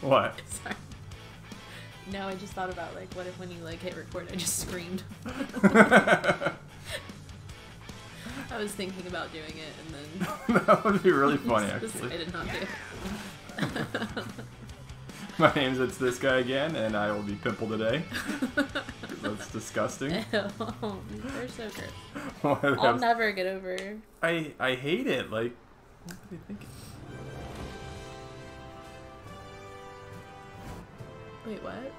What? Sorry. No, I just thought about like, what if when you like hit record, I just screamed. I was thinking about doing it, and then that would be really funny, I didn't to. My name's It's This Guy Again, and I will be pimple today. That's disgusting. Oh, Ew, they're so gross. I'll never get over. I, I hate it. Like, what are they thinking? Wait, what?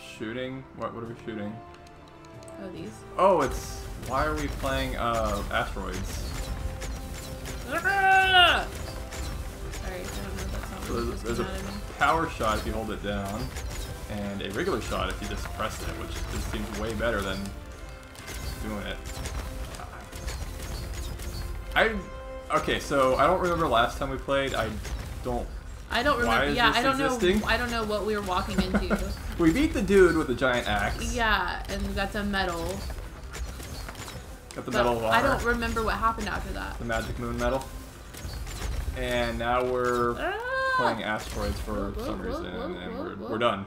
Shooting? What, what are we shooting? Oh, these. Oh, it's. Why are we playing uh, asteroids? Sorry, I don't know. So there's, there's a came out of me. power shot if you hold it down, and a regular shot if you just press it, which just seems way better than doing it. I okay, so I don't remember last time we played. I don't. I don't remember. Yeah, I don't existing? know. I don't know what we were walking into. We beat the dude with the giant axe. yeah, and we got some metal. Got the But medal. I don't remember what happened after that. the magic moon medal. And now we're Ah! playing asteroids for Whoa, some whoa, reason, whoa, and we're, we're done.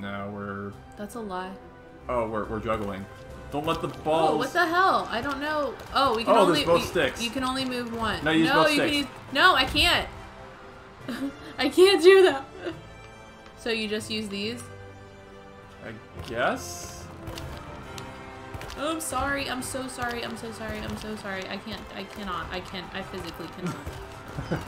Now we're That's a lie. oh we're, we're juggling. Don't let the balls. Oh, what the hell? I don't know. Oh, we can Oh, only there's both we- sticks. You can only move one. No, use no, both you sticks. can use. No, I can't. I can't do that. So you just use these? I guess. Oh, I'm sorry. I'm so sorry. I'm so sorry. I'm so sorry. I can't. I cannot. I can't. I physically cannot.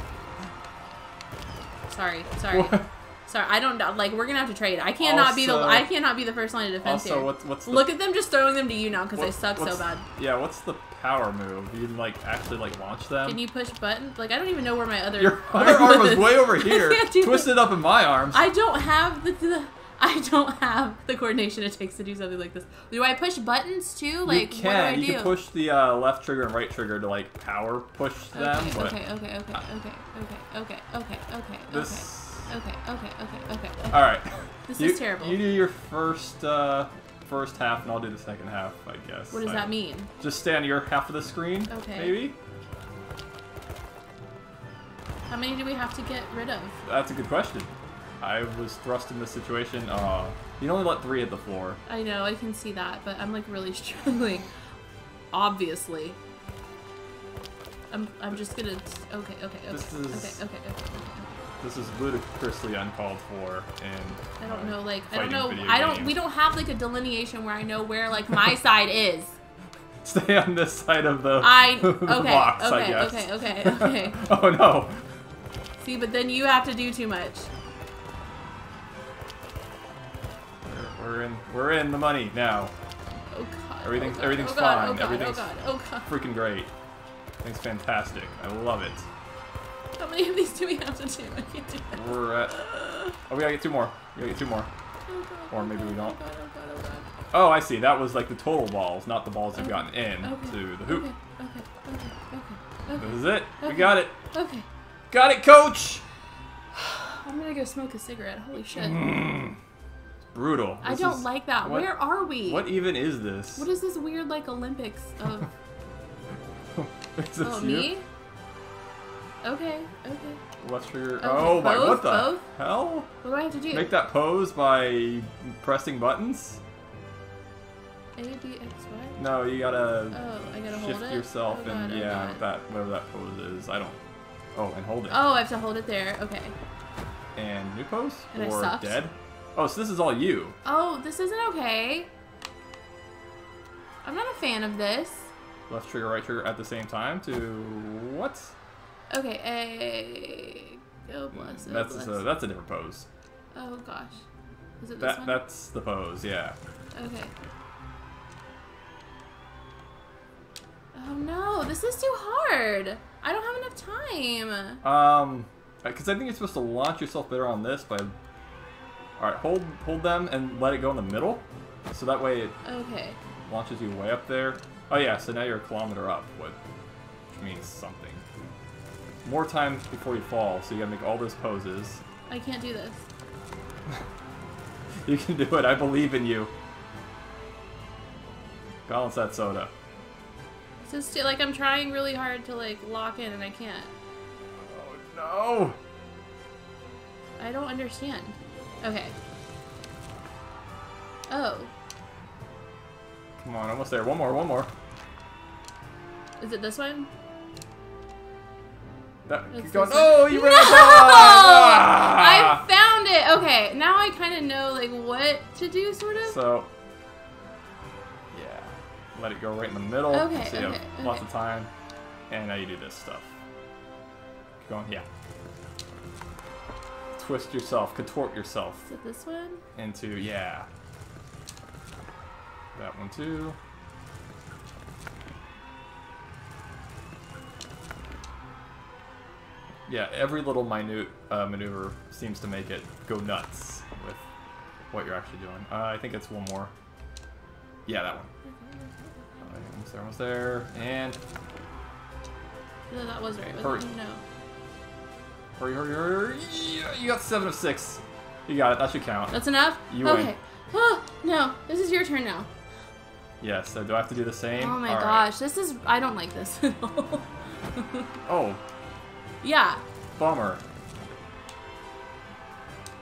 sorry. Sorry. What? Sorry. I don't like. We're gonna have to trade. I cannot be the. Also- I cannot be the first line of defense Also, here. what's what's the, Look at them just throwing them to you now because they suck so bad. Yeah, what's the power move? You like actually like launch them. Can you push buttons? Like I don't even know where my other. Your other arm was way over I here, can't do twisted up in my arms. I don't have the, the. I don't have the coordination it takes to do something like this. Do I push buttons too? Like, you can. do I you do? can push the uh, left trigger and right trigger to like power push them. Okay, but, okay, okay, okay, Okay. okay, okay, okay, okay, okay, this... okay, okay, okay, okay, okay. All right. This you, is terrible. You do your first uh, first half, and I'll do the second half, I guess. What does I, that mean? Just stay on your half of the screen. Okay. Maybe. How many do we have to get rid of? That's a good question. I was thrust in this situation. Uh, you can only let three hit the floor. I know, I can see that, but I'm like really struggling. Obviously. I'm, I'm just gonna. Okay, okay, okay, This okay, is- okay, okay, okay. This is ludicrously uncalled for, and I don't know, like I don't know. I don't. We don't have like a delineation where I know where like my side is. Stay on this side of the, I okay, box, I okay, guess. okay, okay, okay. oh no! See, but then you have to do too much. We're, in. We're in the money now. Oh god. Everything's- oh god, everything's oh god, fine, Oh god, everything's- oh god. Oh god. Freaking great. Thing's fantastic. I love it. How many of these do we have to do? I can't do that. We're at. Oh, we gotta get two more. We gotta get two more. Oh god. Or maybe we don't. Oh god, oh god, oh god. Oh, I see. That was like the total balls, not the balls you've gotten in Okay. to the hoop. Okay, okay, okay, okay, This is it. We got it. Okay. Got it, coach! I'm gonna go smoke a cigarette. Holy shit. Mm, brutal. I don't is- like that. what- Where are we? What even is this? What is this weird like Olympics of is this Oh you? me? Okay, okay. Left your? Okay, oh my! what the both? hell? What do I have to do? Make that pose by pressing buttons? A B X Y. No, you gotta Oh, I gotta hold shift it. yourself oh, and God, oh, yeah, that whatever that pose is. I don't. Oh, and hold it. Oh, I have to hold it there. Okay. And new pose And or dead? Oh, so this is all you. Oh, this isn't okay. I'm not a fan of this. Left trigger, right trigger at the same time to what? Okay, a. Oh bless. Oh, That's bless. a, that's a different pose. Oh gosh. Is it this one? that's the pose, yeah. Okay. Oh no, this is too hard. I don't have enough time. Um, because I think you're supposed to launch yourself better on this by. All right, hold hold them and let it go in the middle, so that way it Okay. launches you way up there. Oh yeah, so now you're a kilometer up, which means something. More time before you fall, so you gotta make all those poses. I can't do this. You can do it. I believe in you. Balance that soda. Just like I'm trying really hard to like lock in and I can't. Oh no! I don't understand. Okay. Oh. Come on, almost there. One more, one more. Is it this one? That, keep going. Oh, you ran no! out of! Ah! I found it! Okay, now I kind of know, like, what to do, sort of. So, yeah, let it go right in the middle. Okay, so you have okay, lots of time. And now you do this stuff. Keep going, yeah. Twist yourself, contort yourself Is it this one? into, yeah. That one too. Yeah, every little minute uh, maneuver seems to make it go nuts with what you're actually doing. Uh, I think it's one more. Yeah, that one. Almost there, almost there. And No, that was right. No. Hurry, hurry, hurry. Yeah, you got seven of six. You got it. That should count. That's enough? You win. okay. Oh, no. This is your turn now. Yes. So do I have to do the same? Oh my All right. gosh. This is. I don't like this at all. Oh, yeah. bummer.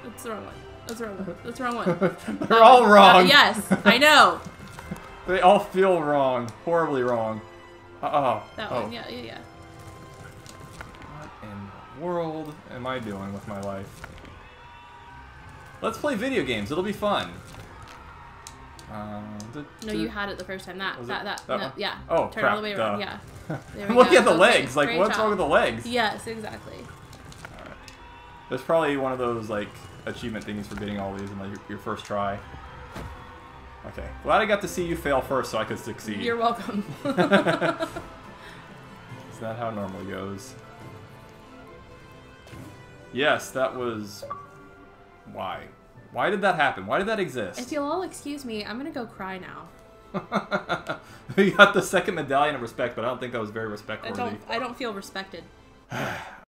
That's the wrong one. That's the wrong one. That's the wrong one. They're all Uh, wrong. yes, I know. They all feel wrong. Horribly wrong. Uh oh. That oh. one. Yeah, yeah, yeah. What in the world am I doing with my life? Let's play video games. It'll be fun. Um, d- No, you had it the first time. That, that, that. that no, yeah. Oh, Turn crap, all the way around. duh. Yeah. There I'm we looking go. at the Okay, legs. Like, what's job. wrong with the legs? Yes, exactly. There's probably one of those like achievement things for getting all these in like your, your first try. Okay. Glad I got to see you fail first so I could succeed. You're welcome. Is that how it normally goes? Yes, that was. Why? Why did that happen? Why did that exist? if you'll all excuse me, I'm gonna go cry now. we got the second medallion of respect, but I don't think that was very respectful. I don't. I don't feel respected.